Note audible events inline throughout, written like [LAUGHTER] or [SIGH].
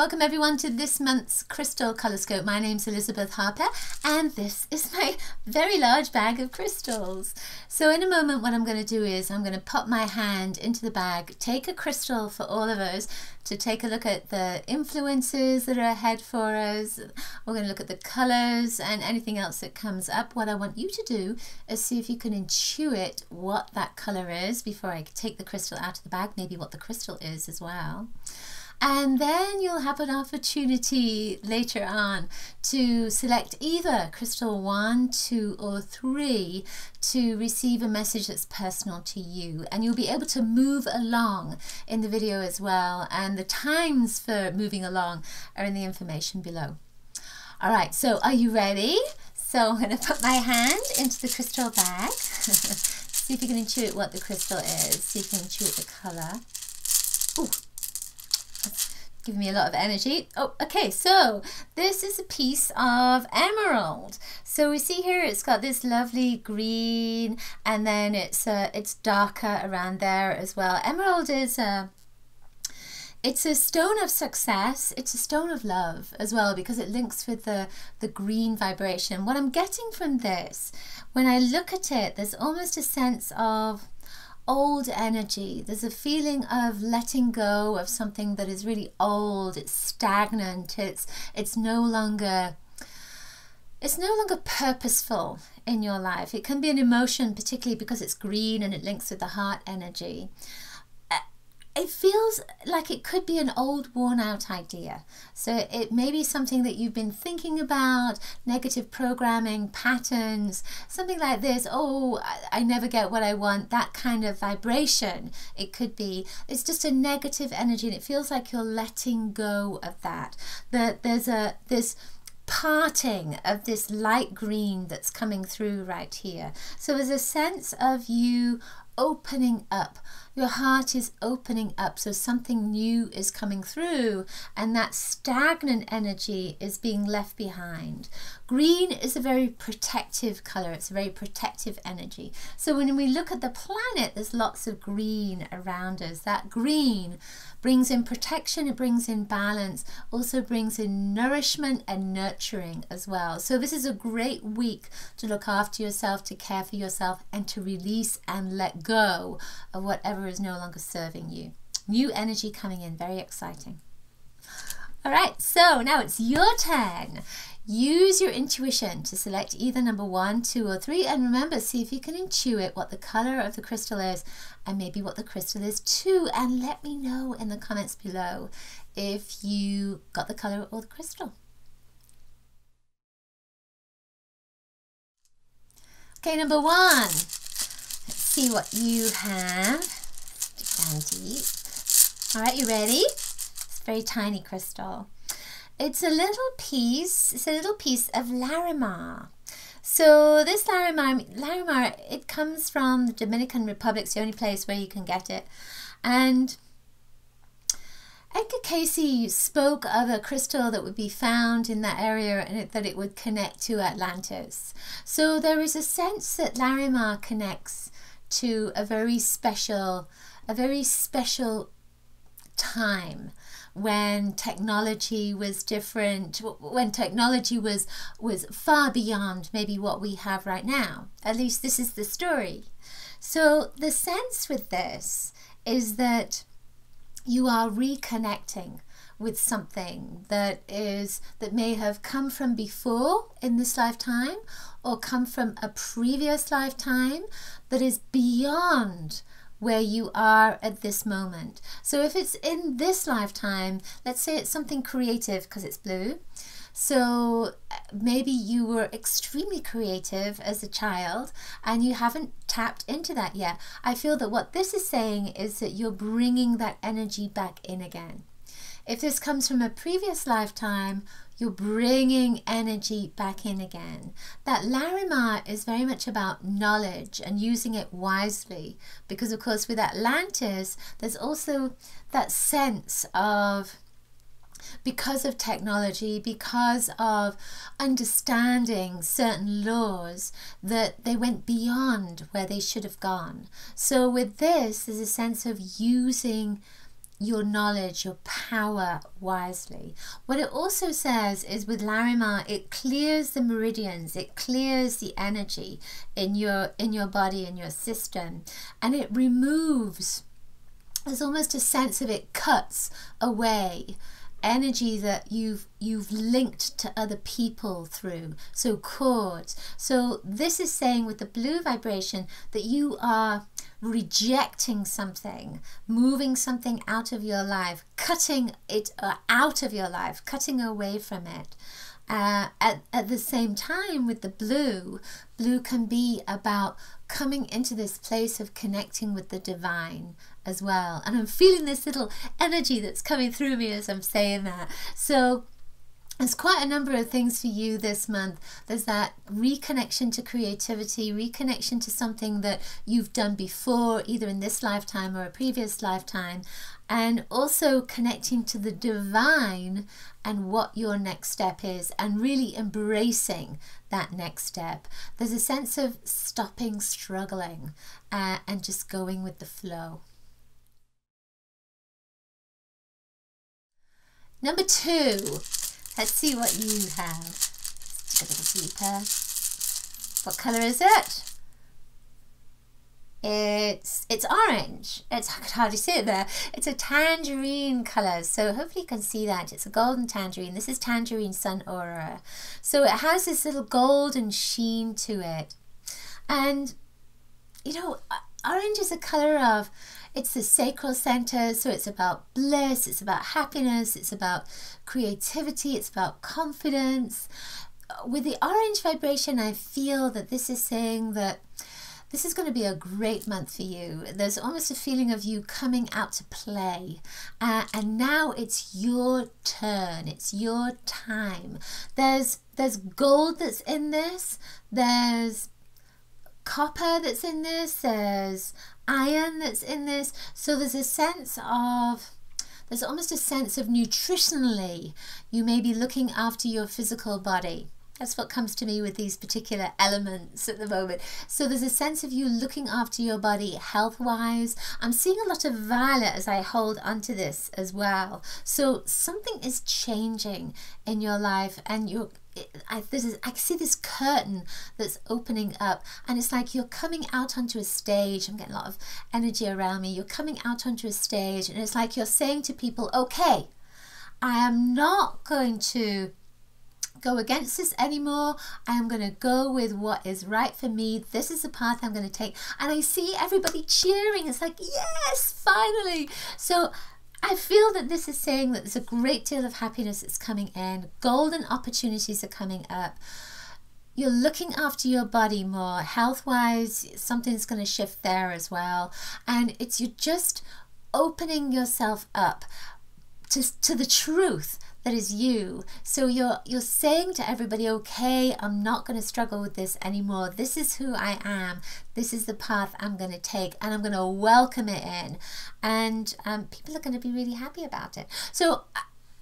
Welcome everyone to this month's Crystal Colorscope. My name's Elizabeth Harper and this is my very large bag of crystals. So in a moment what I'm going to do is I'm going to pop my hand into the bag, take a crystal for all of us to take a look at the influences that are ahead for us. We're going to look at the colours and anything else that comes up. What I want you to do is see if you can intuit what that colour is before I take the crystal out of the bag, maybe what the crystal is as well. And then you'll have an opportunity later on to select either crystal one, two, or three to receive a message that's personal to you. And you'll be able to move along in the video as well. And the times for moving along are in the information below. All right, so are you ready? So I'm going to put my hand into the crystal bag. [LAUGHS] See if you can intuit what the crystal is. See if you can intuit the colour. Ooh giving me a lot of energy. Oh, okay, so this is a piece of emerald. So we see here it's got this lovely green and then it's uh, it's darker around there as well. Emerald is a it's a stone of success. It's a stone of love as well because it links with the, the green vibration. What I'm getting from this, when I look at it, there's almost a sense of old energy. There's a feeling of letting go of something that is really old. It's stagnant. It's it's no longer it's no longer purposeful in your life. It can be an emotion, particularly because it's green and it links with the heart energy it feels like it could be an old worn out idea. So it may be something that you've been thinking about, negative programming, patterns, something like this. Oh, I never get what I want, that kind of vibration. It could be, it's just a negative energy and it feels like you're letting go of that. That there's a, this, parting of this light green that's coming through right here. So there's a sense of you opening up. Your heart is opening up, so something new is coming through, and that stagnant energy is being left behind. Green is a very protective color, it's a very protective energy. So when we look at the planet, there's lots of green around us. That green brings in protection, it brings in balance, also brings in nourishment and nurturing as well. So this is a great week to look after yourself, to care for yourself, and to release and let go of whatever is no longer serving you. New energy coming in, very exciting. All right, so now it's your turn. Use your intuition to select either number one, two, or three. And remember, see if you can intuit what the color of the crystal is and maybe what the crystal is too. And let me know in the comments below if you got the color or the crystal. Okay, number one. See what you have. Stick down deep. All right, you ready? It's a very tiny crystal. It's a little piece, it's a little piece of Larimar. So this Larimar, Larimar, it comes from the Dominican Republic. It's the only place where you can get it. And Edgar Cayce spoke of a crystal that would be found in that area and it, that it would connect to Atlantis. So there is a sense that Larimar connects to a very special, a very special time when technology was different, when technology was was far beyond maybe what we have right now. At least this is the story. So the sense with this is that you are reconnecting with something that is that may have come from before in this lifetime or come from a previous lifetime that is beyond where you are at this moment. So if it's in this lifetime, let's say it's something creative because it's blue. So uh, maybe you were extremely creative as a child and you haven't tapped into that yet. I feel that what this is saying is that you're bringing that energy back in again. If this comes from a previous lifetime, you're bringing energy back in again. That Larimar is very much about knowledge and using it wisely because, of course, with Atlantis, there's also that sense of because of technology, because of understanding certain laws, that they went beyond where they should have gone. So, with this, there's a sense of using your knowledge, your power wisely. What it also says is with Larimar, it clears the meridians, it clears the energy in your in your body in your system, and it removes. There's almost a sense of it cuts away energy that you've you've linked to other people through so cords so this is saying with the blue vibration that you are rejecting something moving something out of your life cutting it uh, out of your life cutting away from it uh, at, at the same time with the blue blue can be about coming into this place of connecting with the divine as well. And I'm feeling this little energy that's coming through me as I'm saying that. So there's quite a number of things for you this month. There's that reconnection to creativity, reconnection to something that you've done before, either in this lifetime or a previous lifetime, and also connecting to the divine and what your next step is, and really embracing that next step. There's a sense of stopping struggling uh, and just going with the flow. Number two, let's see what you have. Let's a little deeper. What colour is it? It's it's orange. It's I could hardly see it there. It's a tangerine colour. So hopefully you can see that. It's a golden tangerine. This is tangerine sun aura. So it has this little golden sheen to it. And you know, orange is a colour of it's the sacral center, so it's about bliss, it's about happiness, it's about creativity, it's about confidence. With the orange vibration, I feel that this is saying that this is going to be a great month for you. There's almost a feeling of you coming out to play. Uh, and now it's your turn. It's your time. There's there's gold that's in this. There's copper that's in this. There's iron that's in this. So there's a sense of, there's almost a sense of nutritionally, you may be looking after your physical body. That's what comes to me with these particular elements at the moment. So there's a sense of you looking after your body health wise. I'm seeing a lot of violet as I hold onto this as well. So something is changing in your life and you're I, this is, I see this curtain that's opening up and it's like you're coming out onto a stage. I'm getting a lot of energy around me. You're coming out onto a stage and it's like you're saying to people, okay, I am not going to go against this anymore. I am going to go with what is right for me. This is the path I'm going to take. And I see everybody cheering. It's like, yes, finally. So I feel that this is saying that there's a great deal of happiness that's coming in. Golden opportunities are coming up. You're looking after your body more health wise, something's going to shift there as well. And it's you're just opening yourself up to, to the truth that is you. So you're you're saying to everybody, okay, I'm not going to struggle with this anymore. This is who I am. This is the path I'm going to take, and I'm going to welcome it in, and um, people are going to be really happy about it. So.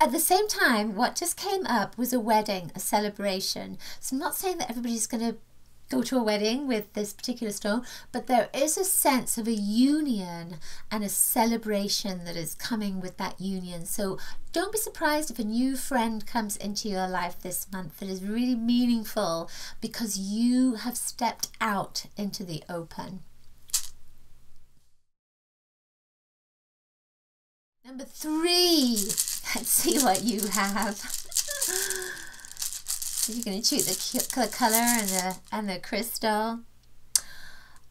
At the same time, what just came up was a wedding, a celebration. So I'm not saying that everybody's going to go to a wedding with this particular stone, but there is a sense of a union and a celebration that is coming with that union. So don't be surprised if a new friend comes into your life this month that is really meaningful because you have stepped out into the open. Number three, [LAUGHS] let's see what you have. [LAUGHS] Going to choose the, the color and the, and the crystal.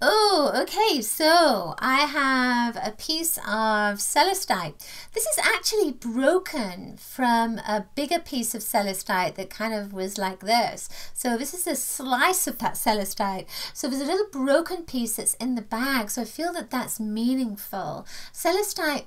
Oh, okay, so I have a piece of celestite. This is actually broken from a bigger piece of celestite that kind of was like this. So this is a slice of that celestite. So there's a little broken piece that's in the bag. So I feel that that's meaningful. Celestite,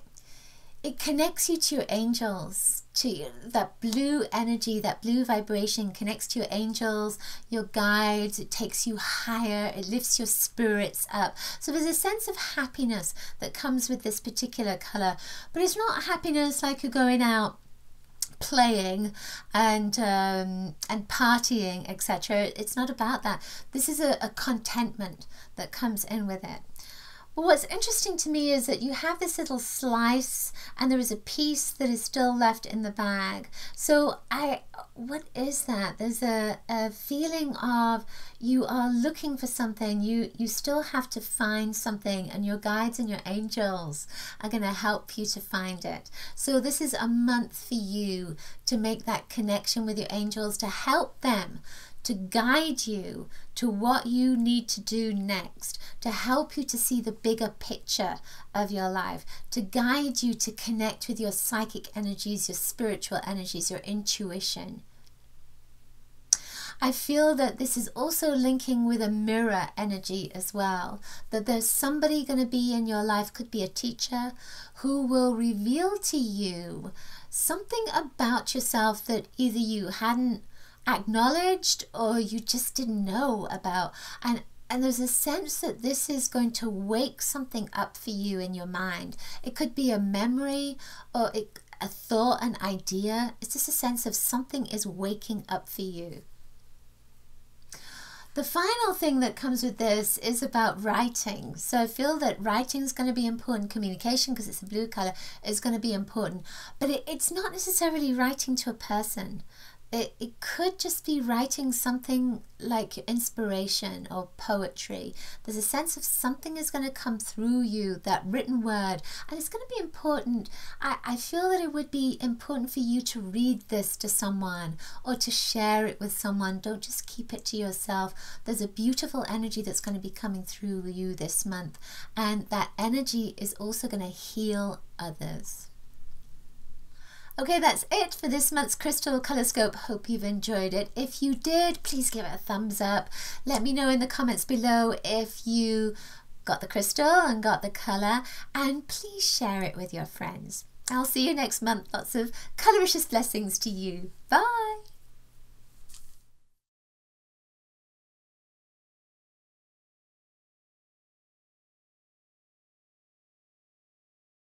it connects you to your angels to that blue energy, that blue vibration connects to your angels, your guides, it takes you higher, it lifts your spirits up. So there's a sense of happiness that comes with this particular color, but it's not happiness like you're going out playing and um, and partying etc it's not about that. This is a, a contentment that comes in with it What's interesting to me is that you have this little slice and there is a piece that is still left in the bag. So I, what is that? There's a, a feeling of you are looking for something. You, you still have to find something and your guides and your angels are going to help you to find it. So this is a month for you to make that connection with your angels to help them to guide you to what you need to do next, to help you to see the bigger picture of your life, to guide you to connect with your psychic energies, your spiritual energies, your intuition. I feel that this is also linking with a mirror energy as well. That there's somebody going to be in your life, could be a teacher, who will reveal to you something about yourself that either you hadn't acknowledged or you just didn't know about. And and there's a sense that this is going to wake something up for you in your mind. It could be a memory or it, a thought, an idea. It's just a sense of something is waking up for you. The final thing that comes with this is about writing. So I feel that writing is going to be important. Communication, because it's a blue color, is going to be important. But it, it's not necessarily writing to a person it, it could just be writing something like inspiration or poetry. There's a sense of something is going to come through you, that written word, and it's going to be important. I, I feel that it would be important for you to read this to someone or to share it with someone. Don't just keep it to yourself. There's a beautiful energy that's going to be coming through you this month, and that energy is also going to heal others. Okay, that's it for this month's Crystal Colorscope. Hope you've enjoyed it. If you did, please give it a thumbs up. Let me know in the comments below if you got the crystal and got the colour, and please share it with your friends. I'll see you next month. Lots of coloricious blessings to you. Bye.